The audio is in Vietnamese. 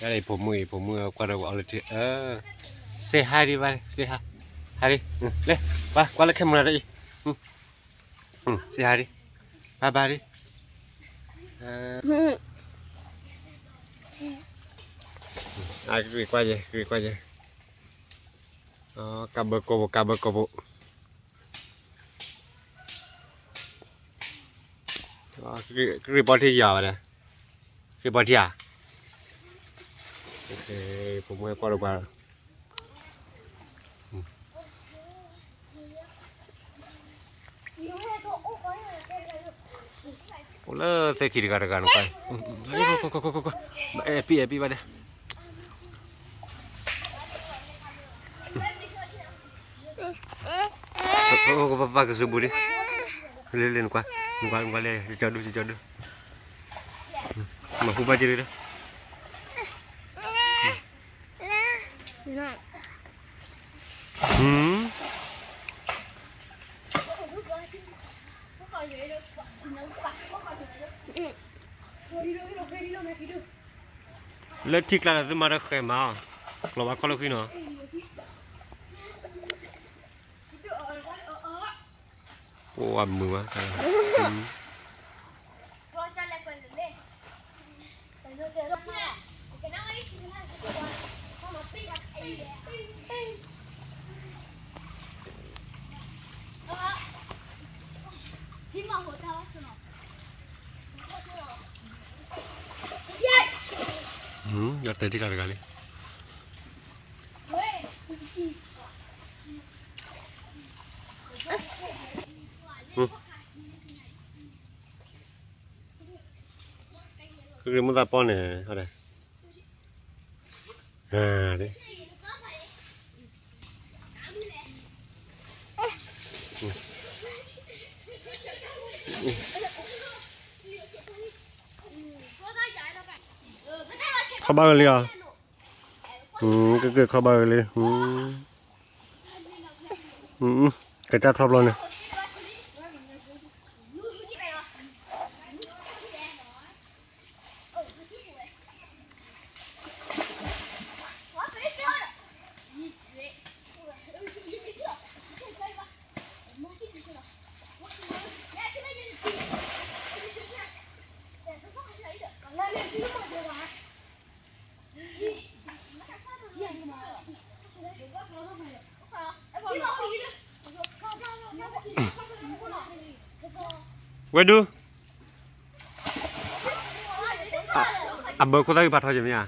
đây này phổ mười phổ mưa qua đầu gọi là chị ờ xe hai đi ba xe hai hai đi. Ừ, lên ba qua lấy camera đây ừ. ừ, xe hai đi. Ba ba đi. Ờ. Ừ, ai à, cái qua về cái qua về. กับเบโกบกับเบโกบคือคือบอที่ยาวนะคือบอที่ยาโอเคผมให้ปอลงมาโอ้เล่เสกิริการกันไปเอ้ยพี่เอ้พี่มาเนี่ย ô có papa cái subu đi lên lên qua qua qua lên cho đưa cho đưa mà không bao giờ đâu Hmm. Let's take la la de mara khema. Lo va colo qui no. 오, 안 무마. 음, 야, 대지 가래 가래. 왜? มอืมกระจัดทับเราเนี่ย เวดูอ่ะอ่ะเบอร์กูได้ ဝဲဒူအဘကိုလိုက်ပါထားကြမြာ